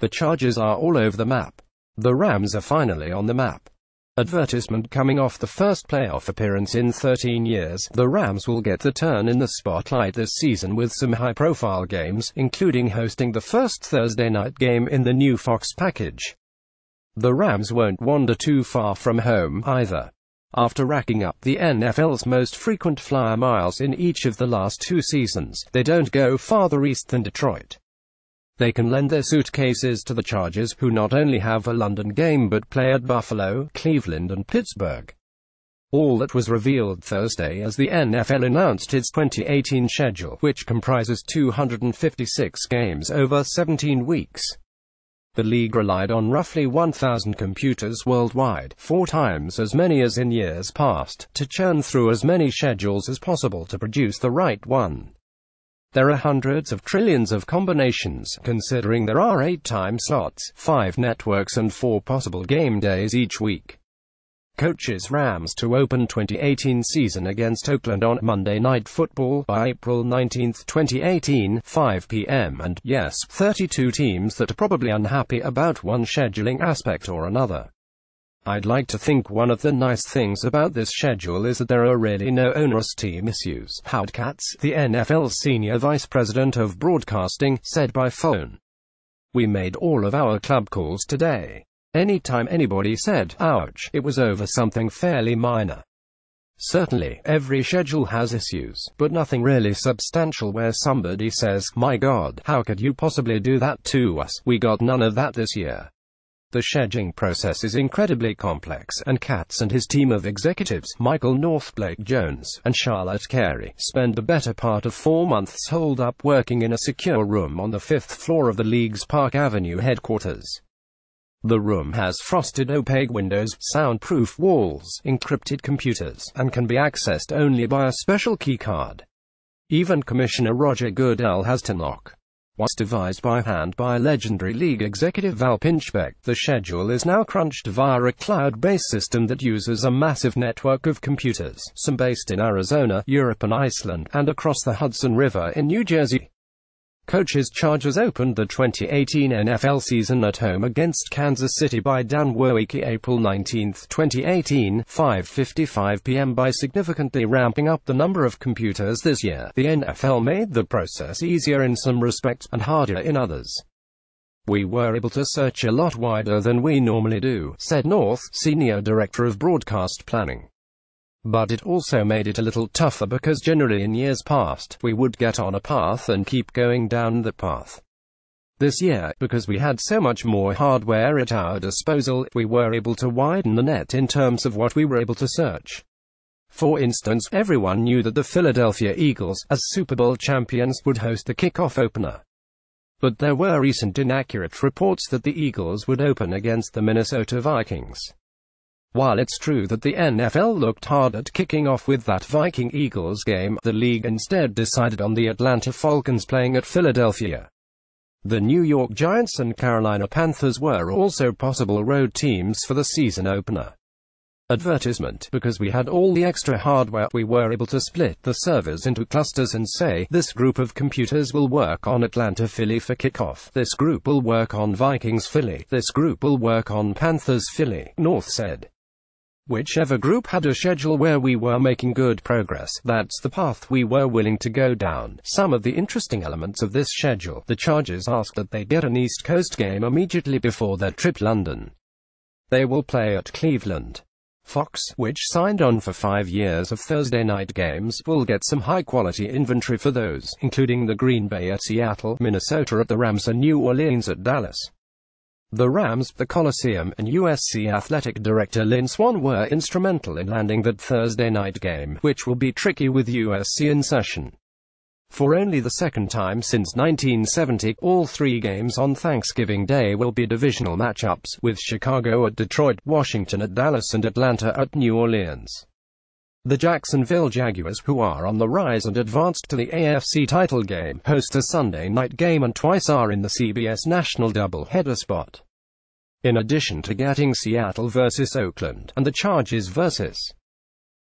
The Chargers are all over the map. The Rams are finally on the map. Advertisement coming off the first playoff appearance in 13 years, the Rams will get the turn in the spotlight this season with some high-profile games, including hosting the first Thursday night game in the new Fox package. The Rams won't wander too far from home, either. After racking up the NFL's most frequent flyer miles in each of the last two seasons, they don't go farther east than Detroit. They can lend their suitcases to the Chargers, who not only have a London game but play at Buffalo, Cleveland and Pittsburgh. All that was revealed Thursday as the NFL announced its 2018 schedule, which comprises 256 games over 17 weeks. The league relied on roughly 1,000 computers worldwide, four times as many as in years past, to churn through as many schedules as possible to produce the right one. There are hundreds of trillions of combinations, considering there are eight time slots, five networks and four possible game days each week. Coaches Rams to open 2018 season against Oakland on Monday Night Football by April 19, 2018, 5 p.m. and, yes, 32 teams that are probably unhappy about one scheduling aspect or another. I'd like to think one of the nice things about this schedule is that there are really no onerous team issues. Howard Katz, the NFL's senior vice president of broadcasting, said by phone. We made all of our club calls today. Anytime anybody said, ouch, it was over something fairly minor. Certainly, every schedule has issues, but nothing really substantial where somebody says, my god, how could you possibly do that to us? We got none of that this year. The scheduling process is incredibly complex, and Katz and his team of executives, Michael North, Blake Jones, and Charlotte Carey, spend the better part of four months holed up working in a secure room on the fifth floor of the league's Park Avenue headquarters. The room has frosted opaque windows, soundproof walls, encrypted computers, and can be accessed only by a special keycard. Even Commissioner Roger Goodell has to knock was devised by hand by legendary league executive Val Pinchbeck. The schedule is now crunched via a cloud-based system that uses a massive network of computers, some based in Arizona, Europe and Iceland, and across the Hudson River in New Jersey. Coaches Chargers opened the 2018 NFL season at home against Kansas City by Dan Woike April 19, 2018, 5.55 p.m. by significantly ramping up the number of computers this year. The NFL made the process easier in some respects, and harder in others. We were able to search a lot wider than we normally do, said North, Senior Director of Broadcast Planning. But it also made it a little tougher because generally in years past, we would get on a path and keep going down the path. This year, because we had so much more hardware at our disposal, we were able to widen the net in terms of what we were able to search. For instance, everyone knew that the Philadelphia Eagles, as Super Bowl champions, would host the kickoff opener. But there were recent inaccurate reports that the Eagles would open against the Minnesota Vikings. While it's true that the NFL looked hard at kicking off with that Viking-Eagles game, the league instead decided on the Atlanta Falcons playing at Philadelphia. The New York Giants and Carolina Panthers were also possible road teams for the season opener. Advertisement, because we had all the extra hardware, we were able to split the servers into clusters and say, this group of computers will work on Atlanta Philly for kickoff, this group will work on Vikings Philly, this group will work on Panthers Philly, North said. Whichever group had a schedule where we were making good progress, that's the path we were willing to go down. Some of the interesting elements of this schedule, the Chargers asked that they get an East Coast game immediately before their trip London. They will play at Cleveland. Fox, which signed on for five years of Thursday night games, will get some high-quality inventory for those, including the Green Bay at Seattle, Minnesota at the Rams and New Orleans at Dallas. The Rams, the Coliseum, and USC athletic director Lynn Swann were instrumental in landing that Thursday night game, which will be tricky with USC in session. For only the second time since 1970, all three games on Thanksgiving Day will be divisional matchups, with Chicago at Detroit, Washington at Dallas and Atlanta at New Orleans. The Jacksonville Jaguars, who are on the rise and advanced to the AFC title game, host a Sunday night game and twice are in the CBS national doubleheader spot. In addition to getting Seattle versus Oakland, and the Chargers versus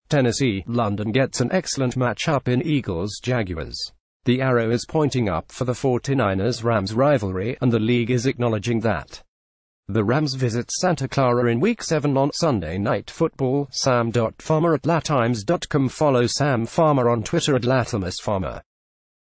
Tennessee, London gets an excellent matchup in Eagles-Jaguars. The arrow is pointing up for the 49ers Rams rivalry, and the league is acknowledging that. The Rams visit Santa Clara in Week 7 on Sunday Night Football. Sam.Farmer at LaTimes.com Follow Sam Farmer on Twitter at LATimesfarmer.